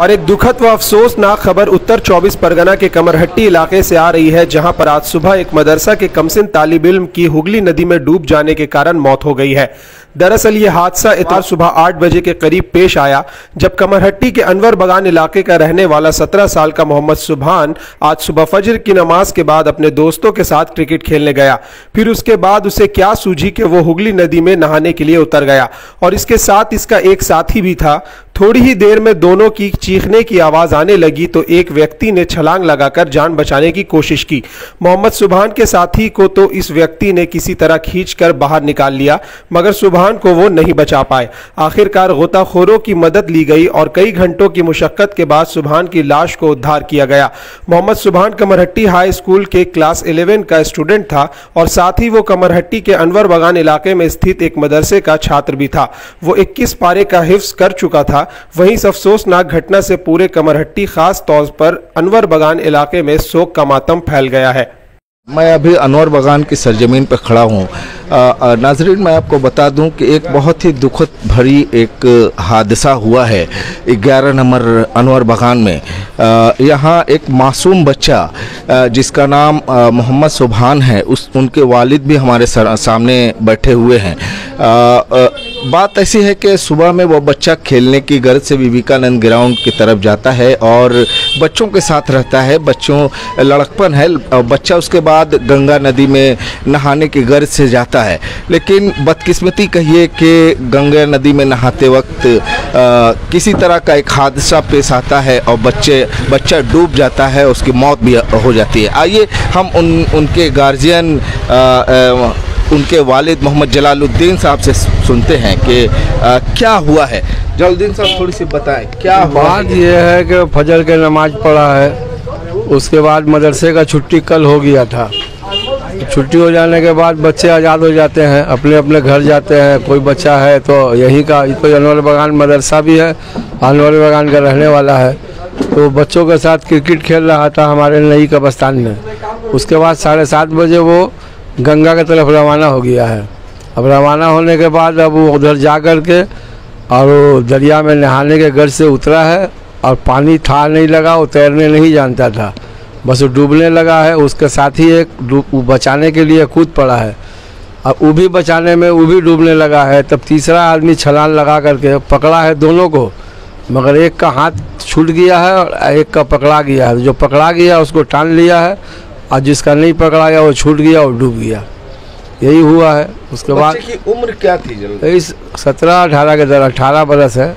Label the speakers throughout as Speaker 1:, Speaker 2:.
Speaker 1: और एक दुखद व अफसोसनाक खबर उत्तर 24 परगना के कमरहट्टी इलाके से आ रही है, जहाँ पर आज सुबह एक मदरसा के कमसिन तालिब इल्म की हुगली नदी में डूब जाने के कारण मौत हो गई है। दरअसल ये हादसा इतवार सुबह आठ बजे के करीब पेश आया, जब कमरहट्टी के अनवर बगान इलाके का रहने वाला सत्रह साल का मोहम्मद सुबहान आज सुबह फजर की नमाज़ के बाद अपने दोस्तों के साथ क्रिकेट खेलने गया। फिर उसके बाद उसे क्या सूझी कि वो हुगली नदी में नहाने के लिए उतर गया? और इसके साथ इसका एक साथी भी था थोड़ी ही देर में दोनों की चीखने की आवाज़ आने लगी तो एक व्यक्ति ने छलांग लगाकर जान बचाने की कोशिश की। मोहम्मद सुबहान के साथी को तो इस व्यक्ति ने किसी तरह खींच कर बाहर निकाल लिया, मगर सुबहान को वो नहीं बचा पाए। आखिरकार गोताखोरों की मदद ली गई और कई घंटों की मुशक्कत के बाद सुबहान की लाश को उद्धार किया गया। मोहम्मद सुबहान कमरहट्टी हाई स्कूल के क्लास 11 का स्टूडेंट था और साथ ही वो कमरहट्टी के अनवर बगान इलाके में स्थित एक मदरसे का छात्र भी था। वो 21 पारे का हिफ्स कर चुका था वहीं इस अफसोसनाक घटना से पूरे कमरहट्टी खास तौर पर अनवर बगान इलाके में शोक का मातम फैल गया है।
Speaker 2: मैं अभी अनवर बगान की सरजमीन पर खड़ा हूँ। नाजरीन, मैं आपको बता दूँ कि एक बहुत ही दुखद भरी एक हादसा हुआ है 11 नंबर अनवर बगान में। यहाँ एक मासूम बच्चा जिसका नाम मोहम्मद सुबहान है, उस, उनके वालिद भी हमारे सामने बैठे हुए हैं। बात ऐसी है कि सुबह में वो बच्चा खेलने की गर्ज से विवेकानंद ग्राउंड की तरफ़ जाता है और बच्चों के साथ रहता है। बच्चों लड़कपन है, बच्चा उसके बाद गंगा नदी में नहाने की गर्ज से जाता है। लेकिन बदकिस्मती कहिए कि गंगा नदी में नहाते वक्त आ, किसी तरह का एक हादसा पेश आता है और बच्चे बच्चा डूब जाता है उसकी मौत भी हो जाती है। आइए हम उन उनके गार्जियन उनके वालिद मोहम्मद जलालुद्दीन साहब से सुनते हैं कि आ, क्या हुआ है। जलालुद्दीन साहब थोड़ी सी बताएँ क्या
Speaker 3: बात यह है कि फजर के नमाज़ पढ़ा है उसके बाद मदरसे का छुट्टी कल हो गया था। छुट्टी हो जाने के बाद बच्चे आज़ाद हो जाते हैं, अपने अपने घर जाते हैं, कोई बच्चा है तो यहीं का कोई अनवर बगान मदरसा भी है, अनवर बगान का रहने वाला है। तो बच्चों के साथ क्रिकेट खेल रहा था हमारे नई कब्रस्तान में। उसके बाद साढ़े सात बजे वो गंगा की तरफ़ रवाना हो गया है। अब रवाना होने के बाद अब वो उधर जा कर के और वो दरिया में नहाने के घर से उतरा है और पानी था नहीं लगा, वो तैरने नहीं जानता था। बस वो डूबने लगा है उसके साथ ही एक बचाने के लिए कूद पड़ा है। अब वो भी बचाने में वो भी डूबने लगा है तब तीसरा आदमी छलान लगा करके पकड़ा है दोनों को। मगर एक का हाथ छूट गया है और एक का पकड़ा गया है। जो पकड़ा गया उसको टान लिया है और जिसका नहीं पकड़ा गया वो छूट गया और डूब गया। यही हुआ है। उसके बाद
Speaker 2: की उम्र क्या थी
Speaker 3: इस सत्रह अठारह के दर अठारह बरस है।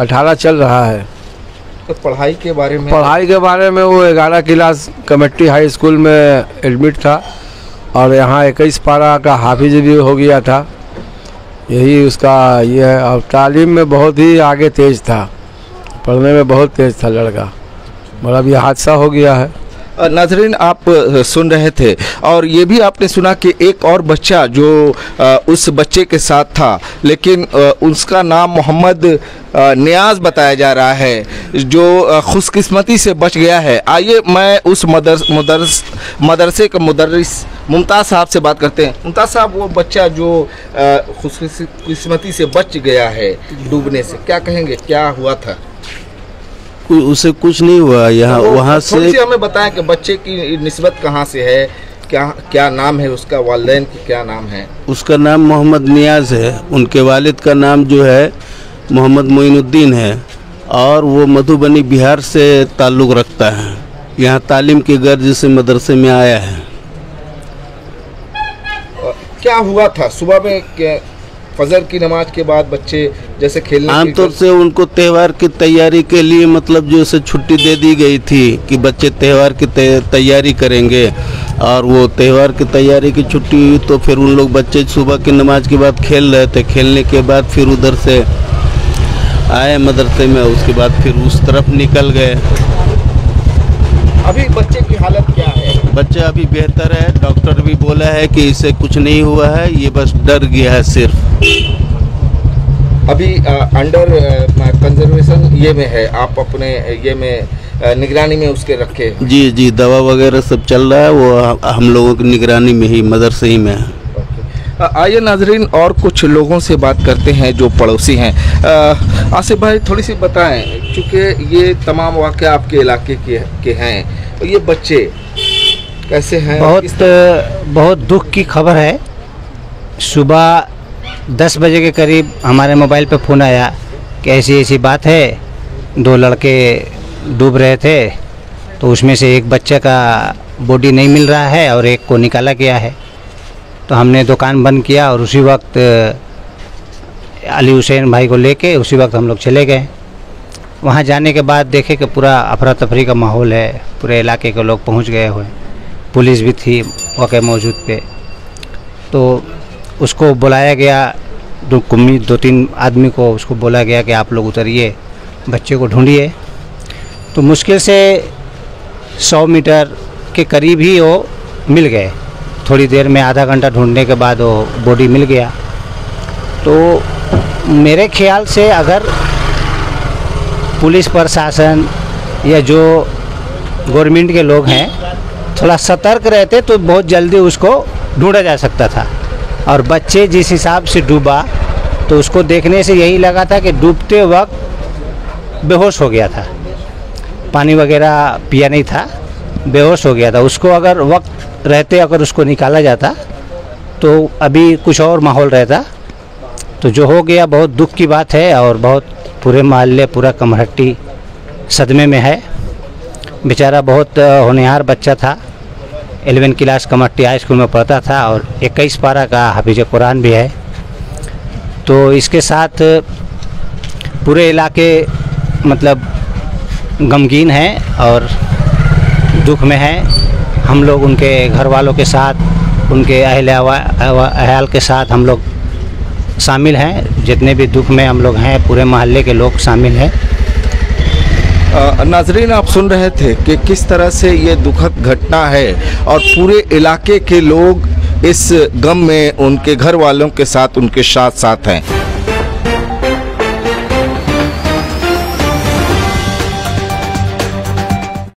Speaker 3: अठारह चल रहा है।
Speaker 2: तो पढ़ाई के बारे में
Speaker 3: पढ़ाई के बारे में वो ग्यारह क्लास कमेटी हाई स्कूल में एडमिट था और यहाँ इक्कीस पारा का हाफिज भी हो गया था। यही उसका ये है। और तालीम में बहुत ही आगे तेज था। पढ़ने में बहुत तेज था लड़का। मगर अब यह हादसा हो गया है।
Speaker 2: नाजरीन, आप सुन रहे थे और ये भी आपने सुना कि एक और बच्चा जो उस बच्चे के साथ था, लेकिन उसका नाम मोहम्मद न्याज बताया जा रहा है, जो खुशकिस्मती से बच गया है। आइए मैं उस मदरस मदरस, मदरसे का मदरस मुमताज़ साहब से बात करते हैं। मुमताज़ साहब, वो बच्चा जो खुशकिस्मती से बच गया है डूबने से, क्या कहेंगे? क्या हुआ था?
Speaker 4: उसे कुछ नहीं हुआ यहाँ तो वहाँ से
Speaker 2: हमें बताएँ कि बच्चे की नस्बत कहाँ से है क्या क्या नाम है उसका वालदेन की क्या नाम है?
Speaker 4: उसका नाम मोहम्मद नियाज है उनके वालिद का नाम जो है मोहम्मद मोइनुद्दीन है और वो मधुबनी बिहार से ताल्लुक़ रखता है यहाँ तालीम के गर्ज से मदरसे में आया है।
Speaker 2: क्या हुआ था? सुबह में फजर की नमाज़ के बाद बच्चे जैसे खेलने
Speaker 4: आमतौर से उनको त्यौहार की तैयारी के लिए मतलब जो से छुट्टी दे दी गई थी कि बच्चे त्यौहार की तैयारी करेंगे और वो त्यौहार की तैयारी की छुट्टी हुई तो फिर उन लोग बच्चे सुबह की नमाज़ के बाद खेल रहे थे। खेलने के बाद फिर उधर से आए मदरसे में उसके बाद फिर उस तरफ़ निकल गए।
Speaker 2: अभी बच्चे की हालत क्या है?
Speaker 4: बच्चा अभी बेहतर है डॉक्टर भी बोला है कि इसे कुछ नहीं हुआ है ये बस डर गया है सिर्फ़।
Speaker 2: अभी आ, अंडर कंजर्वेशन ये में है। आप अपने ये में निगरानी में उसके रखे
Speaker 4: जी जी दवा वगैरह सब चल रहा है वो हम लोगों की निगरानी में ही मदरसे ही में है।
Speaker 2: आइए नाजरीन और कुछ लोगों से बात करते हैं जो पड़ोसी हैं। आसिफ भाई थोड़ी सी बताएँ चूँकि ये तमाम वाक़ आपके इलाके के के हैं तो ये बच्चे कैसे हैं?
Speaker 5: बहुत बहुत दुख की खबर है। सुबह दस बजे के करीब हमारे मोबाइल पे फ़ोन आया कि ऐसी ऐसी बात है, दो लड़के डूब रहे थे तो उसमें से एक बच्चे का बॉडी नहीं मिल रहा है और एक को निकाला गया है। तो हमने दुकान बंद किया और उसी वक्त अली हुसैन भाई को लेके उसी वक्त हम लोग चले गए। वहाँ जाने के बाद देखे कि पूरा अफरा तफरी का माहौल है, पूरे इलाके के लोग पहुँच गए हुए पुलिस भी थी वाक़ मौजूद पे। तो उसको बुलाया गया, दो कुम्मी, दो तीन आदमी को उसको बोला गया कि आप लोग उतरिए, बच्चे को ढूंढिए। तो मुश्किल से सौ मीटर के करीब ही वो मिल गए। थोड़ी देर में आधा घंटा ढूँढने के बाद वो बॉडी मिल गया। तो मेरे ख्याल से अगर पुलिस प्रशासन या जो गवर्नमेंट के लोग हैं, थोड़ा सतर्क रहते तो बहुत जल्दी उसको ढूंढा जा सकता था। और बच्चे जिस हिसाब से डूबा तो उसको देखने से यही लगा था कि डूबते वक्त बेहोश हो गया था। पानी वगैरह पिया नहीं था, बेहोश हो गया था। उसको अगर वक्त रहते, अगर उसको निकाला जाता तो अभी कुछ और माहौल रहता। तो जो हो गया, बहुत दुख की बात है और बहुत पूरे मोहल्ले, पूरा कमहट्टी सदमे में है। बेचारा बहुत होनहार बच्चा था। Eleven class Kamarhati high school में पढ़ता था और इक्कीस पारा का हाफिज कुरान भी है। तो इसके साथ पूरे इलाके मतलब गमगीन हैं और दुख में हैं। हम लोग उनके घर वालों के साथ, उनके अहल अहल के साथ हम लोग शामिल हैं। जितने भी दुख में हम लोग हैं, पूरे मोहल्ले के लोग शामिल हैं।
Speaker 2: नाजरीन, आप सुन रहे थे कि किस तरह से ये दुखद घटना है और पूरे इलाके के लोग इस गम में उनके घर वालों के साथ, उनके साथ साथ हैं।